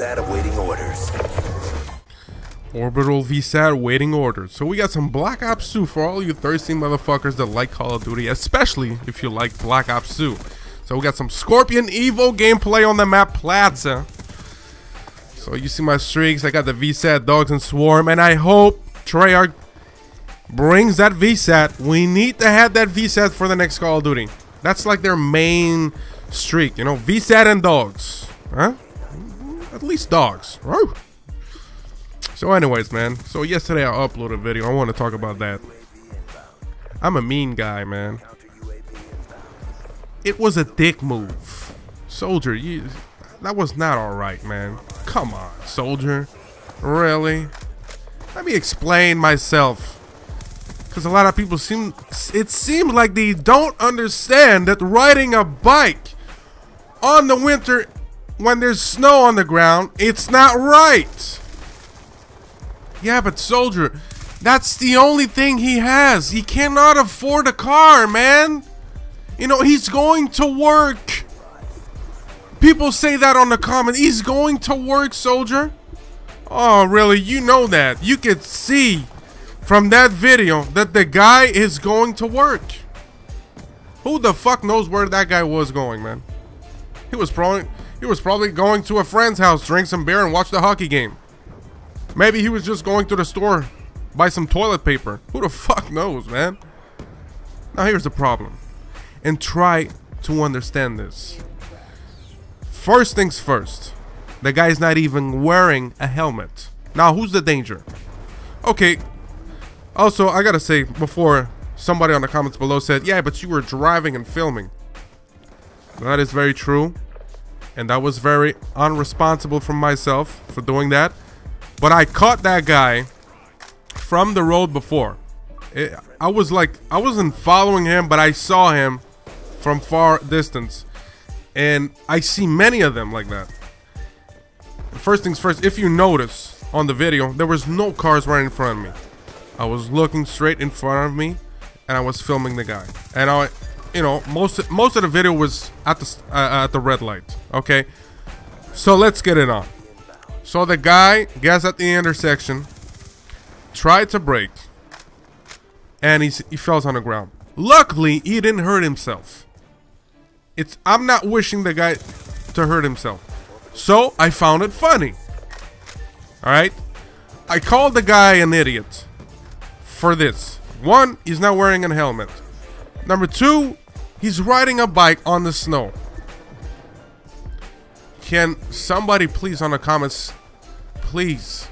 VSAT awaiting orders. Orbital VSAT waiting orders. So we got some Black Ops 2 for all you thirsty motherfuckers that like Call of Duty, especially if you like Black Ops 2. So we got some Scorpion Evo gameplay on the map Plaza. So you see my streaks, I got the VSAT Dogs and Swarm, and I hope Treyarch brings that VSAT. We need to have that VSAT for the next Call of Duty. That's like their main streak, you know, VSAT and Dogs. Huh? At least Dogs. Right? So anyways, man. So yesterday I uploaded a video. I want to talk about that. I'm a mean guy, man. It was a dick move. Soldier, you that was not alright, man. Come on, soldier. Really? Let me explain myself. Cause a lot of people seem it seems like they don't understand that riding a bike on the winter when there's snow on the ground, it's not right. Yeah, but soldier, that's the only thing he has. He cannot afford a car, man. You know, he's going to work. People say that on the comment. He's going to work, soldier. Oh, really? You know that. You could see from that video that the guy is going to work. Who the fuck knows where that guy was going, man? He was probably he was probably going to a friend's house, drink some beer, and watch the hockey game. Maybe he was just going to the store, buy some toilet paper. Who the fuck knows, man? Now here's the problem. And try to understand this. First things first. The guy's not even wearing a helmet. Now who's the danger? Okay. Also, I gotta say, before somebody on the comments below said, yeah, but you were driving and filming. That is very true. And that was very unresponsible from myself for doing that. But I caught that guy from the road before. It, I was like, I wasn't following him, but I saw him from far distance. And I see many of them like that. First things first, if you notice on the video, there was no cars right in front of me. I was looking straight in front of me, and I was filming the guy. And I, you know, most most of the video was at the uh, at the red light. Okay, so let's get it on. So the guy gets at the intersection, tried to brake, and he's, he falls on the ground. Luckily, he didn't hurt himself. It's I'm not wishing the guy to hurt himself. So I found it funny. Alright? I called the guy an idiot for this. One, he's not wearing a helmet. Number two, he's riding a bike on the snow. Can somebody please on the comments please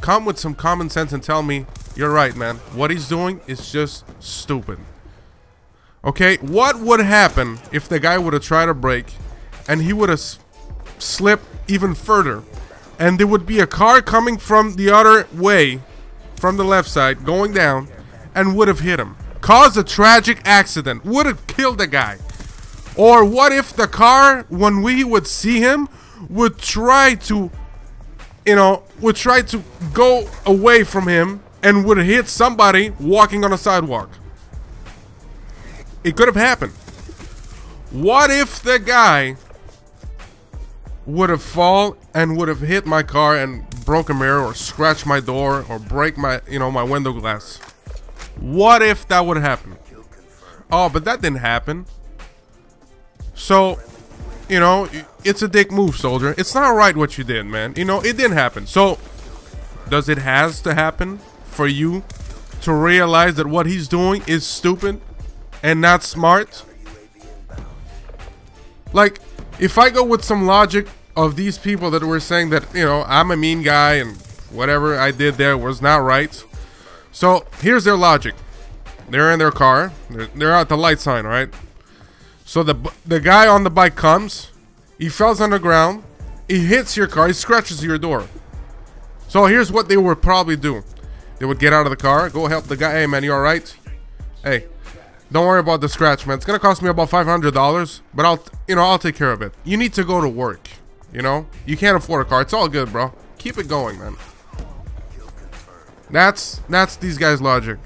come with some common sense and tell me you're right, man. What he's doing is just stupid. Okay, what would happen if the guy would have tried to brake and he would have slipped even further and there would be a car coming from the other way from the left side going down and would have hit him caused a tragic accident would have killed the guy or what if the car when we would see him would try to you know, would try to go away from him and would hit somebody walking on a sidewalk. It could have happened. What if the guy would have fall and would have hit my car and broke a mirror or scratched my door or break my, you know, my window glass? What if that would happen? Oh, but that didn't happen. So, you know, it's a dick move, soldier. It's not right what you did, man. You know, it didn't happen. So, does it has to happen for you to realize that what he's doing is stupid and not smart? Like, if I go with some logic of these people that were saying that, you know, I'm a mean guy and whatever I did there was not right. So, here's their logic. They're in their car. They're, they're at the light sign, right? So the the guy on the bike comes, he falls on the ground, he hits your car, he scratches your door. So here's what they would probably do. They would get out of the car, go help the guy. Hey man, you alright? Hey, don't worry about the scratch, man. It's gonna cost me about five hundred dollars, but I'll you know I'll take care of it. You need to go to work. You know, you can't afford a car. It's all good, bro. Keep it going, man. That's that's these guys' logic.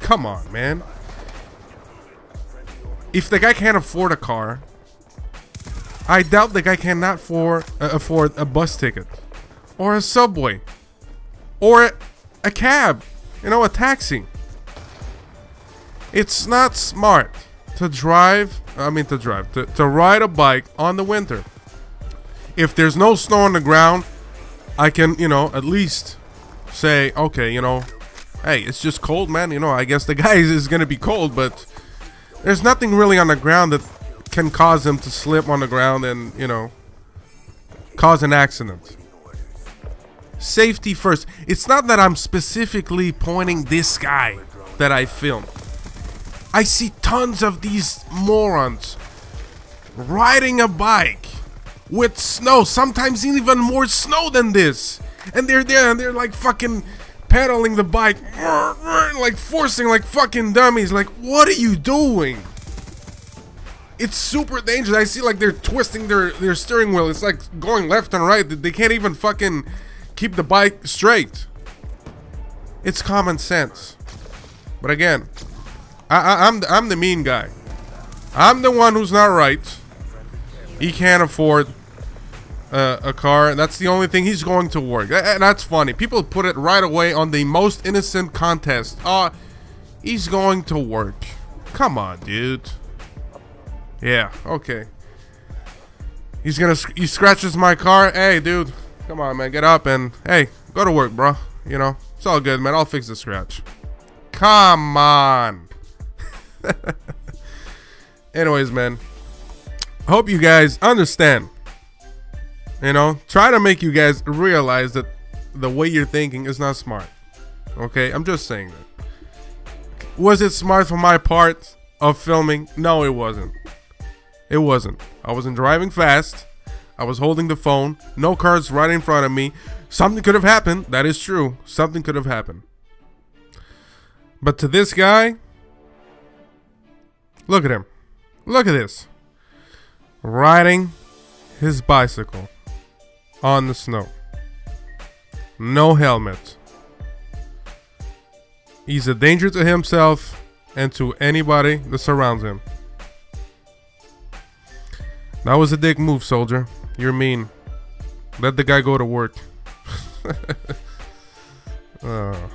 Come on, man if the guy can't afford a car, I doubt the guy cannot afford, uh, afford a bus ticket or a subway or a, a cab, you know, a taxi. It's not smart to drive, I mean to drive, to, to ride a bike on the winter. If there's no snow on the ground, I can, you know, at least say, okay, you know, hey, it's just cold, man. You know, I guess the guy is going to be cold, but there's nothing really on the ground that can cause him to slip on the ground and, you know, cause an accident. Safety first. It's not that I'm specifically pointing this guy that I filmed. I see tons of these morons riding a bike with snow, sometimes even more snow than this. And they're there and they're like fucking pedaling the bike, like forcing like fucking dummies. Like, what are you doing? It's super dangerous. I see like they're twisting their, their steering wheel. It's like going left and right. They can't even fucking keep the bike straight. It's common sense. But again, I, I, I'm I'm the mean guy. I'm the one who's not right. He can't afford uh, a car. That's the only thing he's going to work. And that's funny. People put it right away on the most innocent contest. Uh, he's going to work. Come on, dude. Yeah, okay. He's gonna, he scratches my car. Hey, dude. Come on, man. Get up and, hey, go to work, bro. You know, it's all good, man. I'll fix the scratch. Come on. Anyways, man. Hope you guys understand you know, try to make you guys realize that the way you're thinking is not smart. Okay, I'm just saying that. Was it smart for my part of filming? No, it wasn't. It wasn't. I wasn't driving fast. I was holding the phone. No cars right in front of me. Something could have happened. That is true. Something could have happened. But to this guy, look at him. Look at this. Riding his bicycle on the snow. No helmet. He's a danger to himself and to anybody that surrounds him. That was a dick move, soldier. You're mean. Let the guy go to work. uh.